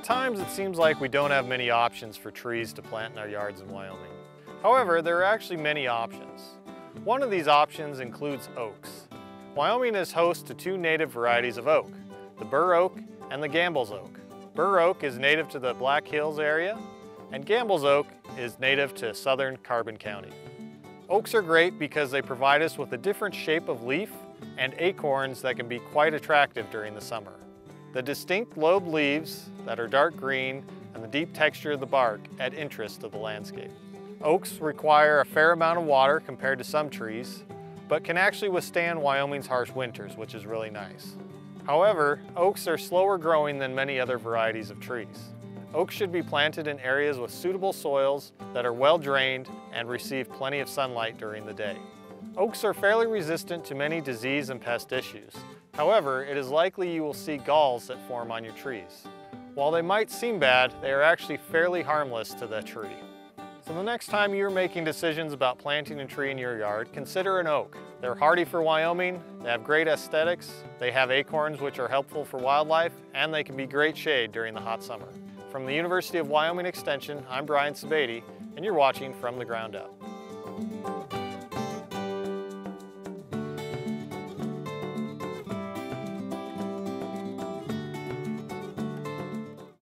At times it seems like we don't have many options for trees to plant in our yards in Wyoming. However, there are actually many options. One of these options includes oaks. Wyoming is host to two native varieties of oak, the bur oak and the Gambel's oak. Bur oak is native to the Black Hills area, and Gambel's oak is native to southern Carbon County. Oaks are great because they provide us with a different shape of leaf and acorns that can be quite attractive during the summer. The distinct lobed leaves that are dark green and the deep texture of the bark add interest to the landscape. Oaks require a fair amount of water compared to some trees, but can actually withstand Wyoming's harsh winters, which is really nice. However, oaks are slower growing than many other varieties of trees. Oaks should be planted in areas with suitable soils that are well drained and receive plenty of sunlight during the day. Oaks are fairly resistant to many disease and pest issues. However, it is likely you will see galls that form on your trees. While they might seem bad, they are actually fairly harmless to the tree. So the next time you're making decisions about planting a tree in your yard, consider an oak. They're hardy for Wyoming, they have great aesthetics, they have acorns which are helpful for wildlife, and they can be great shade during the hot summer. From the University of Wyoming Extension, I'm Brian Sebade, and you're watching From the Ground Up.